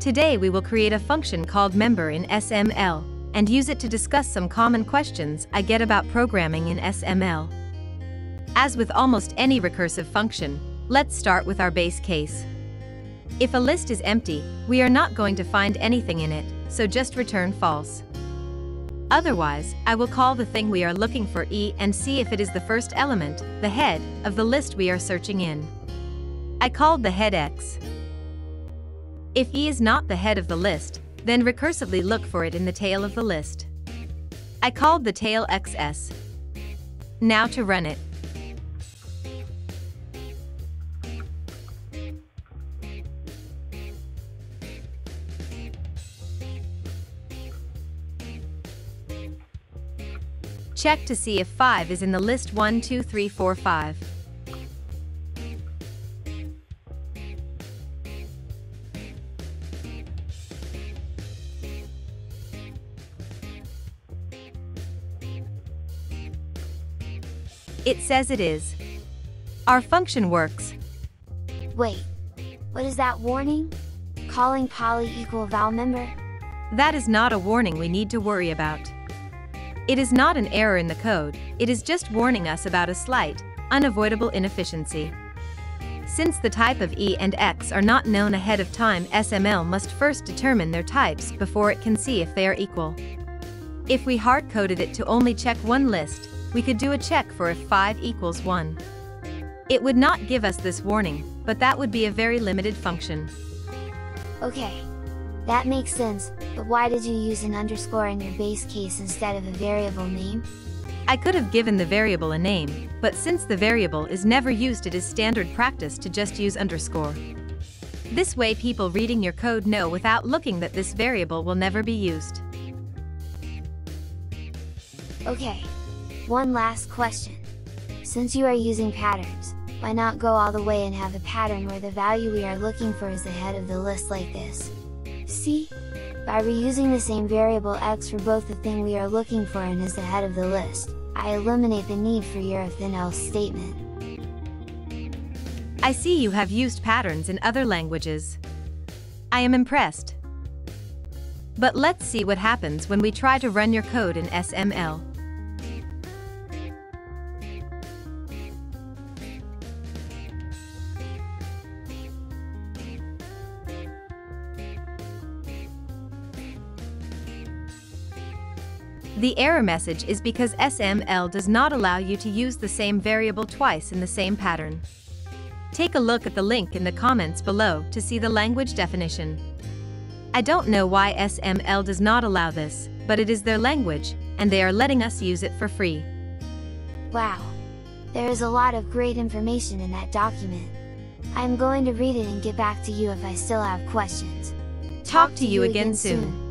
Today we will create a function called member in SML and use it to discuss some common questions I get about programming in SML. As with almost any recursive function, let's start with our base case. If a list is empty, we are not going to find anything in it, so just return false. Otherwise, I will call the thing we are looking for E and see if it is the first element, the head, of the list we are searching in. I called the head X. If E is not the head of the list, then recursively look for it in the tail of the list. I called the tail XS. Now to run it. Check to see if 5 is in the list 1, 2, 3, 4, 5. It says it is. Our function works. Wait, what is that warning? Calling poly equal val member? That is not a warning we need to worry about. It is not an error in the code, it is just warning us about a slight, unavoidable inefficiency. Since the type of E and X are not known ahead of time SML must first determine their types before it can see if they are equal. If we hard-coded it to only check one list, we could do a check for if 5 equals 1. It would not give us this warning, but that would be a very limited function. Okay. That makes sense, but why did you use an underscore in your base case instead of a variable name? I could have given the variable a name, but since the variable is never used it is standard practice to just use underscore. This way people reading your code know without looking that this variable will never be used. Okay. One last question. Since you are using patterns, why not go all the way and have a pattern where the value we are looking for is the head of the list like this? See? By reusing the same variable x for both the thing we are looking for and as the head of the list, I eliminate the need for your if then else statement. I see you have used patterns in other languages. I am impressed. But let's see what happens when we try to run your code in SML. The error message is because SML does not allow you to use the same variable twice in the same pattern. Take a look at the link in the comments below to see the language definition. I don't know why SML does not allow this, but it is their language, and they are letting us use it for free. Wow! There is a lot of great information in that document. I'm going to read it and get back to you if I still have questions. Talk, to you again soon.